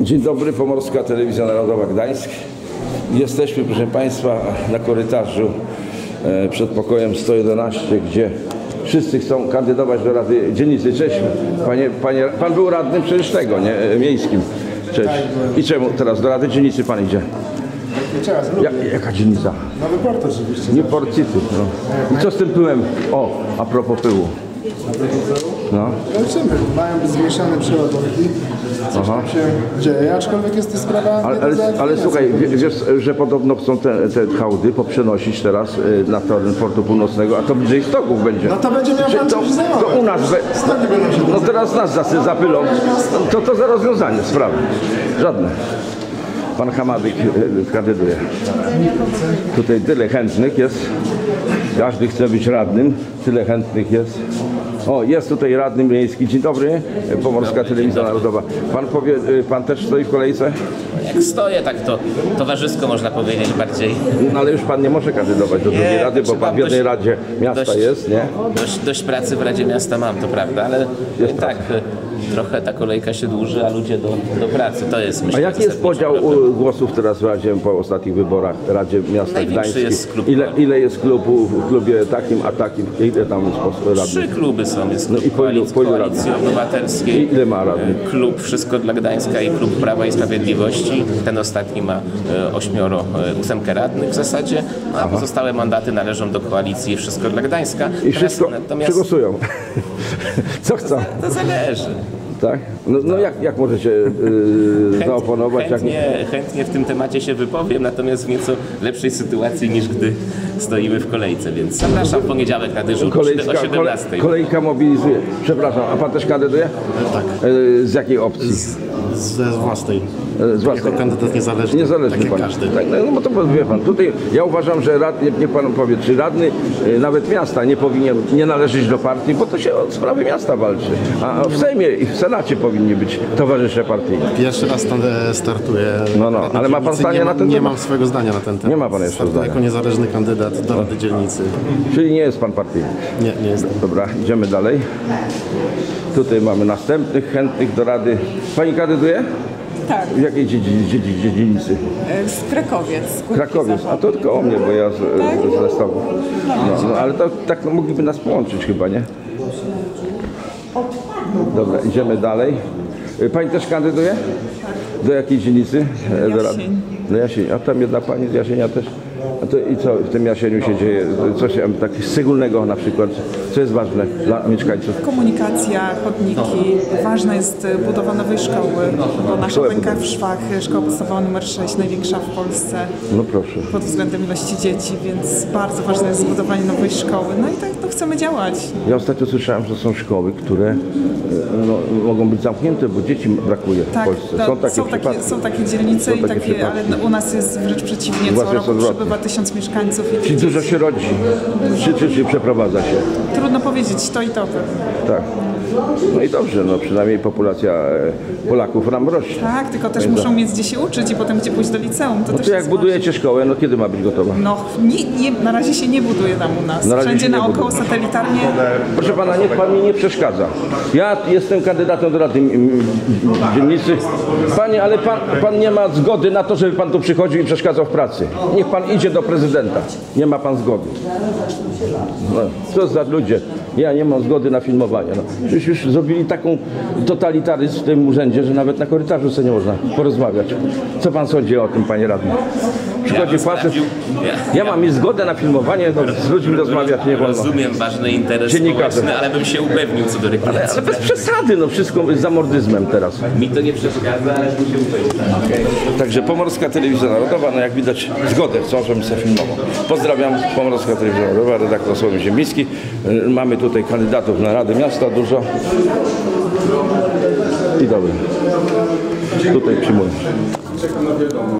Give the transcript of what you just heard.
Dzień dobry, Pomorska Telewizja Narodowa Gdańsk. Jesteśmy, proszę Państwa, na korytarzu e, przed pokojem 111, gdzie wszyscy chcą kandydować do Rady Dzielnicy. Cześć, panie, panie, pan był radnym przecież tego, nie, e, miejskim. Cześć. I czemu teraz do Rady Dzielnicy pan idzie? Czas, Ja, jaka dzielnica? Nowy port oczywiście. Nie Port City. No. I co z tym pyłem? O, a propos pyłu. No, Kończymy. Mają być zmniejszone przeładunki. Coś Aha. tam się dzieje, aczkolwiek jest to sprawa... ale, nie do ale, ale załatwienia. słuchaj, wie- wiesz, że podobno chcą te, te hałdy poprzenosić teraz y, na teren portu północnego, a to bliżej stoków będzie. No to będzie miał Czy pan to, zajmować. to u nas. Be, będą się no teraz nas zasy, zapylą. To to za rozwiązanie sprawy. Żadne. Pan Hamadyk y, kandyduje. Tutaj tyle chętnych jest. Każdy chce być radnym. Tyle chętnych jest. O, jest tutaj radny miejski. Dzień dobry. Pomorska Telewizja Narodowa. Pan powie, y, pan też stoi w kolejce? Jak stoję, tak to towarzysko można powiedzieć bardziej. No ale już pan nie może kandydować do drugiej rady, bo pan w jednej radzie miasta dość- jest, nie? Dość, dość pracy w Radzie Miasta mam, to prawda, ale Jest tak, y, trochę ta kolejka się dłuży, a ludzie do, do pracy, to jest myślę A jaki jest podział problem. u, głosów teraz w Radzie po ostatnich wyborach Radzie Miasta Gdańskiej? jest klub ile, ile jest klubów w klubie takim, a takim? Ile tam jest pos- Trzy radnych? kluby są, jest No klub i po ilu- koalicji, po ilu Koalicji radnych? Obywatelskiej, I ile ma radnych? y, klub Wszystko dla Gdańska i klub Prawa i Sprawiedliwości. Ten ostatni ma y, ośmioro, y, ósemkę radnych w zasadzie, a pozostałe mandaty należą do koalicji Wszystko dla Gdańska. I Teraz wszystko natomiast przegłosują. Co chcą? to zależy. Tak? No, no jak, jak możecie yy, zaoponować? Jak... Chętnie, chętnie w tym temacie się wypowiem, natomiast w nieco lepszej sytuacji niż gdy stoimy w kolejce, więc zapraszam w poniedziałek na dyżur o Kolejka, kole, 17. kolejka mobilizuje. Przepraszam, a pan też kandyduje? Tak, Yy, z jakiej opcji? ze własnej. Yy, Z własnej. Jako kandydat niezależny. Niezależny tak jak pan. każdy. Tak, no, no bo to wie pan, tutaj ja uważam, że radny, niech pan powie, czy radny y, nawet miasta nie powinien nie należeć do partii, bo to się o sprawy miasta walczy. A w Sejmie i w Senacie powinni być towarzysze partyjni. Pierwszy raz startuję. No, no, ale ma pan zdanie nie na ten Nie temat? mam swojego zdania na ten temat. Nie ma pan jeszcze Startuję zdania. jako niezależny kandydat do Rady Dzielnicy. Czyli nie jest pan partyjny. Nie, nie jestem. Dobra, idziemy dalej. Tutaj mamy następnych chętnych do rady. Pani kandyduje? Tak, W jakiej dziedzi- dziedzi- dziedzinicy? e, z Krakowiec. z Górki Krakowiec. A Zachodniej. to tylko o mnie, bo ja z, z Lestowu. No, no, ale to tak no, mogliby nas połączyć chyba, nie? Dobra, idziemy dalej. Y, Pani też kandyduje? Do jakiej dzielnicy? E, Do? Jasień. Do Jasień. A tam jedna pani z Jasienia też. A to i co w tym Jasieniu się dzieje? Coś em, takiego szczególnego na przykład? Co jest ważne dla mieszkańców? Komunikacja, chodniki. Ważna jest e, budowa nowej szkoły, bo nasza budowy. w Szwach, szkoła podstawowa numer 6, największa w Polsce No proszę. pod względem ilości dzieci, więc bardzo ważne jest zbudowanie nowej szkoły. No i tak no, chcemy działać. Ja ostatnio słyszałem, że są szkoły, które e, no, mogą być zamknięte, bo dzieci brakuje w Tak, Polsce. to- Są takie są, takie, są takie dzielnice Są i takie takie, przypadki. ale u nas jest wręcz przeciwnie. Co roku przybywa tysiąc mieszkańców i Czyli dużo się rodzi, czy, czy, czy przeprowadza się. trudno powiedzieć, to i to. Tak. No i dobrze, no przynajmniej populacja e, Polaków nam rośnie. Tak, tylko też Więc muszą mieć gdzie się uczyć i potem gdzie pójść do liceum. To No też to jak budujecie szkołę, no kiedy ma być gotowa? No, nie, nie, na razie się nie buduje tam u nas. Na razie Wszędzie naokoło satelitarnie. Proszę pana, niech pan mi nie przeszkadza. Ja jestem kandydatem do Rady Dzielnicy. Panie, ale pan, pan nie ma zgody na to, żeby pan tu przychodził i przeszkadzał w pracy. Niech pan idzie do prezydenta. Nie ma pan zgody. No, co za ludzie. Ja nie mam zgody na filmowanie. No, już, już zrobili taką totalitaryzm w tym urzędzie, że nawet na korytarzu sobie nie można porozmawiać. Co pan sądzi o tym, panie radny? Przychodzi bym facet. ja- Ja mam mieć zgodę na filmowanie, no, z ludźmi rozmawiać nie wolno. Rozumiem ważny interes społeczny, ale bym się upewnił co do regulacji. Ale bez przesady, no wszystko jest zamordyzmem teraz. Mi to nie przeszkadza, ale bym się upewnił. Także Pomorska Telewizja Narodowa, no jak widać zgodę chcą, żebym filmował. Pozdrawiam, Pomorska Telewizja Narodowa, redaktor Sławomir Ziemiński. Y, Mamy tutaj kandydatów na Radę Miasta dużo. I dobry. Tutaj przyjmuję.